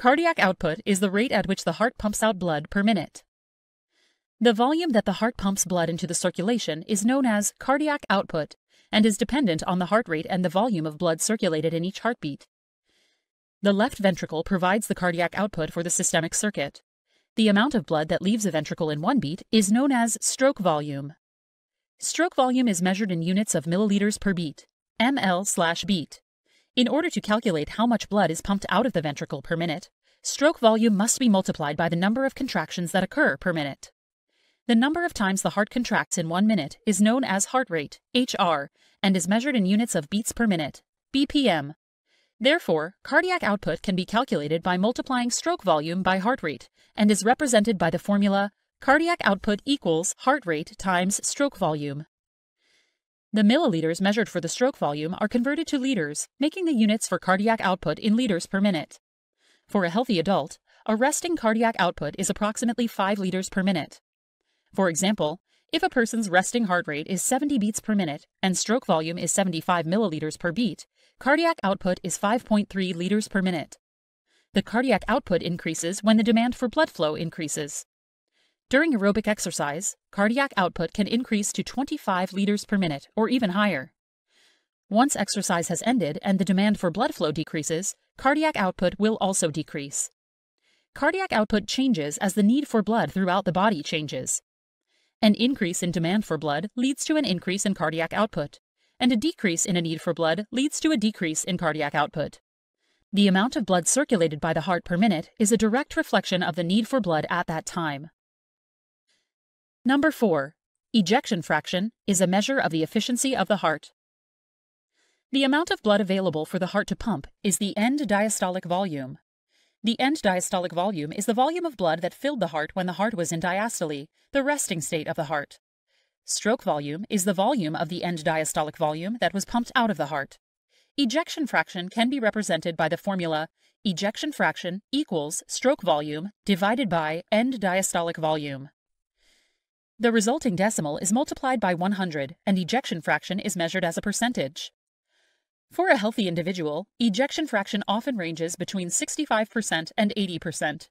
Cardiac output is the rate at which the heart pumps out blood per minute. The volume that the heart pumps blood into the circulation is known as cardiac output and is dependent on the heart rate and the volume of blood circulated in each heartbeat. The left ventricle provides the cardiac output for the systemic circuit. The amount of blood that leaves a ventricle in one beat is known as stroke volume. Stroke volume is measured in units of milliliters per beat, ml slash beat. In order to calculate how much blood is pumped out of the ventricle per minute, stroke volume must be multiplied by the number of contractions that occur per minute. The number of times the heart contracts in one minute is known as heart rate, HR, and is measured in units of beats per minute, BPM. Therefore, cardiac output can be calculated by multiplying stroke volume by heart rate and is represented by the formula cardiac output equals heart rate times stroke volume. The milliliters measured for the stroke volume are converted to liters, making the units for cardiac output in liters per minute. For a healthy adult, a resting cardiac output is approximately 5 liters per minute. For example, if a person's resting heart rate is 70 beats per minute and stroke volume is 75 milliliters per beat, cardiac output is 5.3 liters per minute. The cardiac output increases when the demand for blood flow increases. During aerobic exercise, cardiac output can increase to 25 liters per minute or even higher. Once exercise has ended and the demand for blood flow decreases, cardiac output will also decrease. Cardiac output changes as the need for blood throughout the body changes. An increase in demand for blood leads to an increase in cardiac output, and a decrease in a need for blood leads to a decrease in cardiac output. The amount of blood circulated by the heart per minute is a direct reflection of the need for blood at that time. Number 4. Ejection fraction is a measure of the efficiency of the heart. The amount of blood available for the heart to pump is the end diastolic volume. The end diastolic volume is the volume of blood that filled the heart when the heart was in diastole, the resting state of the heart. Stroke volume is the volume of the end diastolic volume that was pumped out of the heart. Ejection fraction can be represented by the formula ejection fraction equals stroke volume divided by end diastolic volume. The resulting decimal is multiplied by 100 and ejection fraction is measured as a percentage. For a healthy individual, ejection fraction often ranges between 65% and 80%.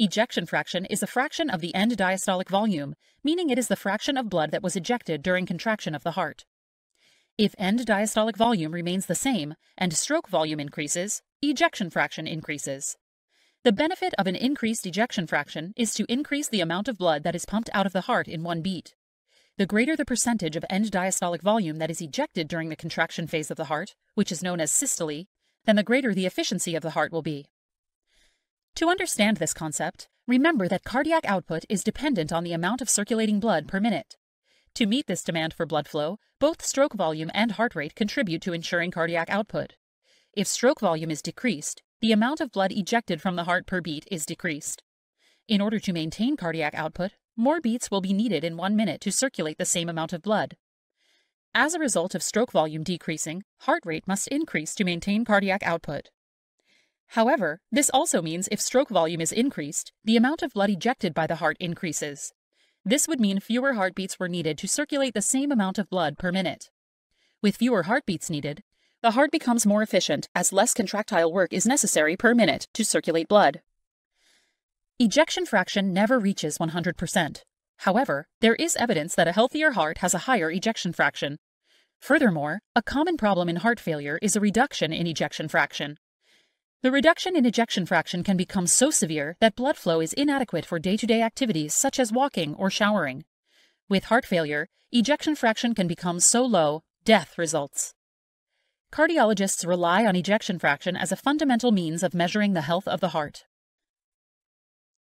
Ejection fraction is a fraction of the end diastolic volume, meaning it is the fraction of blood that was ejected during contraction of the heart. If end diastolic volume remains the same and stroke volume increases, ejection fraction increases. The benefit of an increased ejection fraction is to increase the amount of blood that is pumped out of the heart in one beat. The greater the percentage of end diastolic volume that is ejected during the contraction phase of the heart, which is known as systole, then the greater the efficiency of the heart will be. To understand this concept, remember that cardiac output is dependent on the amount of circulating blood per minute. To meet this demand for blood flow, both stroke volume and heart rate contribute to ensuring cardiac output. If stroke volume is decreased, the amount of blood ejected from the heart per beat is decreased. In order to maintain cardiac output, more beats will be needed in one minute to circulate the same amount of blood. As a result of stroke volume decreasing, heart rate must increase to maintain cardiac output. However, this also means if stroke volume is increased, the amount of blood ejected by the heart increases. This would mean fewer heartbeats were needed to circulate the same amount of blood per minute. With fewer heartbeats needed, the heart becomes more efficient as less contractile work is necessary per minute to circulate blood. Ejection fraction never reaches 100%. However, there is evidence that a healthier heart has a higher ejection fraction. Furthermore, a common problem in heart failure is a reduction in ejection fraction. The reduction in ejection fraction can become so severe that blood flow is inadequate for day to day activities such as walking or showering. With heart failure, ejection fraction can become so low, death results. Cardiologists rely on ejection fraction as a fundamental means of measuring the health of the heart.